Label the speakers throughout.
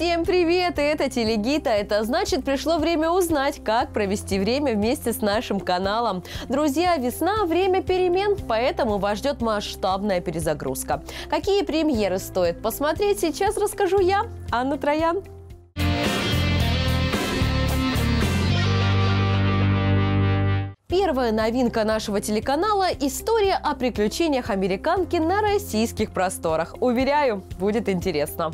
Speaker 1: Всем привет! И это Телегита. Это значит, пришло время узнать, как провести время вместе с нашим каналом. Друзья, весна – время перемен, поэтому вас ждет масштабная перезагрузка. Какие премьеры стоит посмотреть, сейчас расскажу я, Анна Троян. Первая новинка нашего телеканала – история о приключениях американки на российских просторах. Уверяю, будет интересно.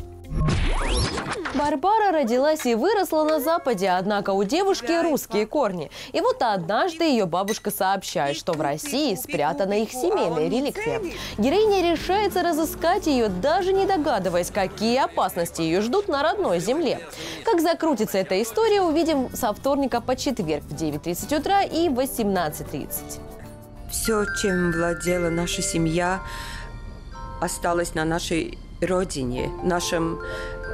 Speaker 1: Барбара родилась и выросла на Западе, однако у девушки русские корни. И вот однажды ее бабушка сообщает, что в России спрятана их семейная реликвия. Героиня решается разыскать ее, даже не догадываясь, какие опасности ее ждут на родной земле. Как закрутится эта история, увидим со вторника по четверг в 9.30 утра и 18.30.
Speaker 2: Все, чем владела наша семья, осталось на нашей родине, нашем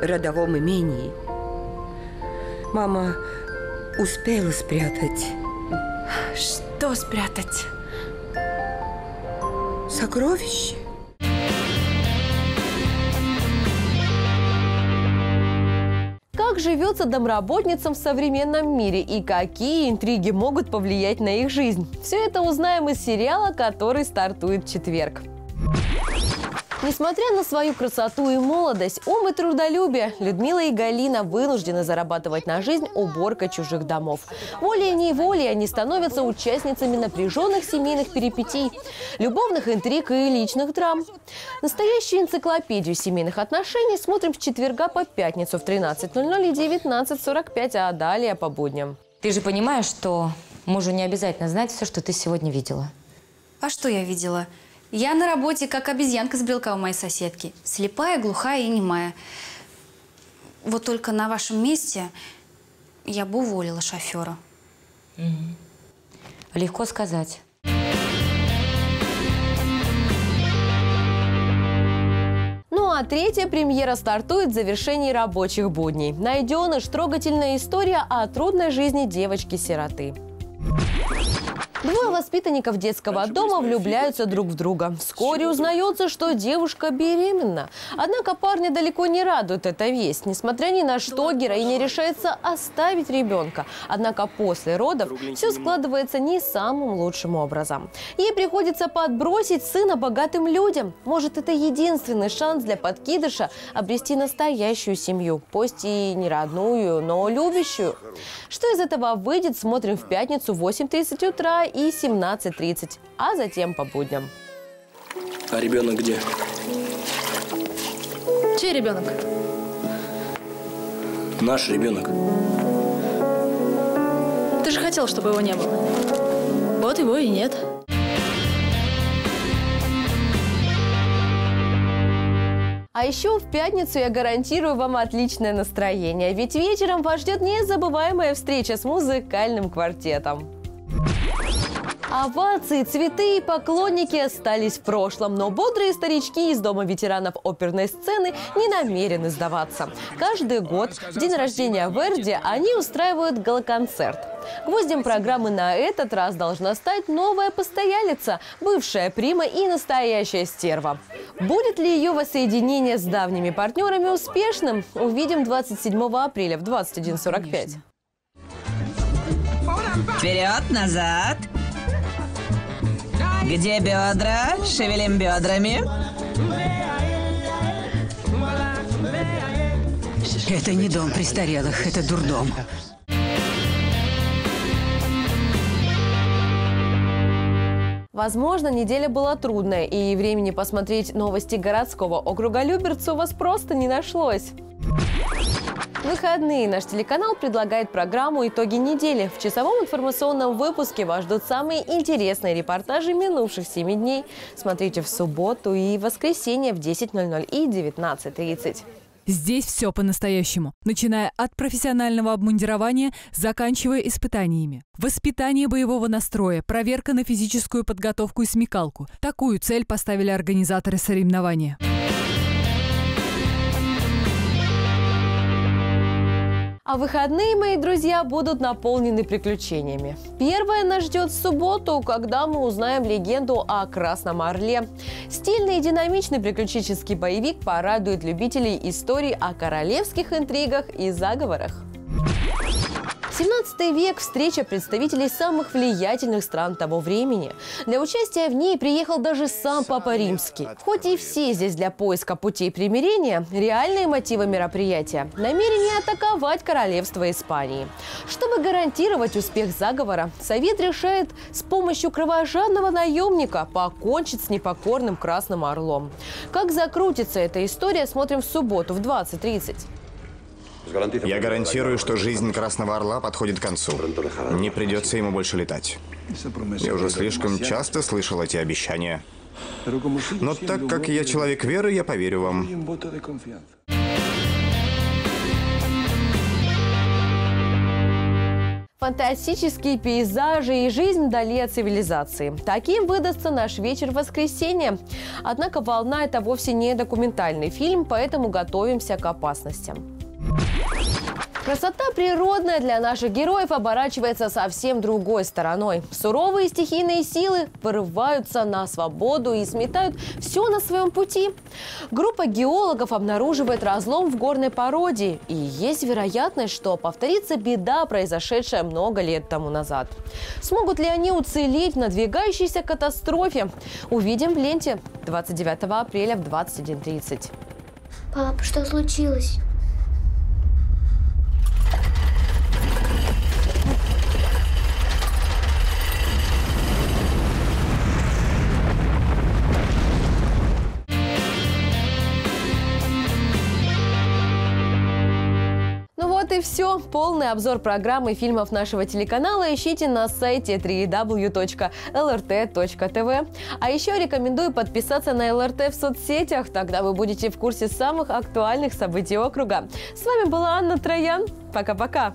Speaker 2: родовом имении. Мама успела спрятать.
Speaker 3: Что спрятать?
Speaker 2: Сокровище.
Speaker 1: Как живется домработницам в современном мире и какие интриги могут повлиять на их жизнь? Все это узнаем из сериала, который стартует в четверг. Несмотря на свою красоту и молодость, ум и трудолюбие, Людмила и Галина вынуждены зарабатывать на жизнь уборкой чужих домов. Волей-неволей они становятся участницами напряженных семейных перипетий, любовных интриг и личных драм. Настоящую энциклопедию семейных отношений смотрим в четверга по пятницу в 13.00 и 19.45, а далее по будням.
Speaker 4: Ты же понимаешь, что мужу не обязательно знать все, что ты сегодня видела.
Speaker 3: А что я видела? Я на работе, как обезьянка с брелка у моей соседки. Слепая, глухая и немая. Вот только на вашем месте я бы уволила шофера.
Speaker 4: Легко сказать.
Speaker 1: Ну а третья премьера стартует в завершении рабочих будней. Найденыш – трогательная история о трудной жизни девочки-сироты. Двое воспитанников детского дома влюбляются друг в друга. Вскоре узнается, что девушка беременна. Однако парня далеко не радует эта весть. Несмотря ни на что, героиня решается оставить ребенка. Однако после родов все складывается не самым лучшим образом. Ей приходится подбросить сына богатым людям. Может, это единственный шанс для подкидыша обрести настоящую семью. Пусть и не родную, но любящую. Что из этого выйдет, смотрим в пятницу в 8.30 утра и 17.30, а затем по будням.
Speaker 5: А ребенок где?
Speaker 6: Чей ребенок?
Speaker 5: Наш ребенок.
Speaker 6: Ты же хотел, чтобы его не было. Вот его и нет.
Speaker 1: А еще в пятницу я гарантирую вам отличное настроение, ведь вечером вас ждет незабываемая встреча с музыкальным квартетом. Овации, цветы и поклонники остались в прошлом, но бодрые старички из Дома ветеранов оперной сцены не намерены сдаваться. Каждый год, в день рождения Верди, они устраивают галоконцерт. Гвоздем программы на этот раз должна стать новая постоялица, бывшая прима и настоящая стерва. Будет ли ее воссоединение с давними партнерами успешным, увидим 27 апреля в 21.45.
Speaker 7: Вперед, назад. Где бедра? Шевелим бедрами.
Speaker 8: Это не дом престарелых, это дурдом.
Speaker 1: Возможно, неделя была трудная, и времени посмотреть новости городского округа Люберцы у вас просто не нашлось. В выходные наш телеканал предлагает программу «Итоги недели». В часовом информационном выпуске вас ждут самые интересные репортажи минувших 7 дней. Смотрите в субботу и воскресенье в 10.00 и 19.30.
Speaker 9: Здесь все по-настоящему, начиная от профессионального обмундирования, заканчивая испытаниями. Воспитание боевого настроя, проверка на физическую подготовку и смекалку. Такую цель поставили организаторы соревнования.
Speaker 1: А выходные, мои друзья, будут наполнены приключениями. Первое нас ждет в субботу, когда мы узнаем легенду о Красном Орле. Стильный и динамичный приключенческий боевик порадует любителей историй о королевских интригах и заговорах. 17 век – встреча представителей самых влиятельных стран того времени. Для участия в ней приехал даже сам Папа Римский. Хоть и все здесь для поиска путей примирения, реальные мотивы мероприятия – намерение атаковать королевство Испании. Чтобы гарантировать успех заговора, Совет решает с помощью кровожадного наемника покончить с непокорным Красным Орлом. Как закрутится эта история, смотрим в субботу в 20.30.
Speaker 10: Я гарантирую, что жизнь Красного Орла подходит к концу. Не придется ему больше летать. Я уже слишком часто слышал эти обещания. Но так как я человек веры, я поверю вам.
Speaker 1: Фантастические пейзажи и жизнь вдали от цивилизации. Таким выдастся наш вечер в воскресенье. Однако «Волна» – это вовсе не документальный фильм, поэтому готовимся к опасностям. Красота природная для наших героев оборачивается совсем другой стороной. Суровые стихийные силы вырываются на свободу и сметают все на своем пути. Группа геологов обнаруживает разлом в горной породе. И есть вероятность, что повторится беда, произошедшая много лет тому назад. Смогут ли они уцелеть в надвигающейся катастрофе? Увидим в ленте 29 апреля в 21.30.
Speaker 11: Пап, что случилось?
Speaker 1: Все. Полный обзор программы и фильмов нашего телеканала ищите на сайте www.lrt.tv. А еще рекомендую подписаться на ЛРТ в соцсетях, тогда вы будете в курсе самых актуальных событий округа. С вами была Анна Троян. Пока-пока.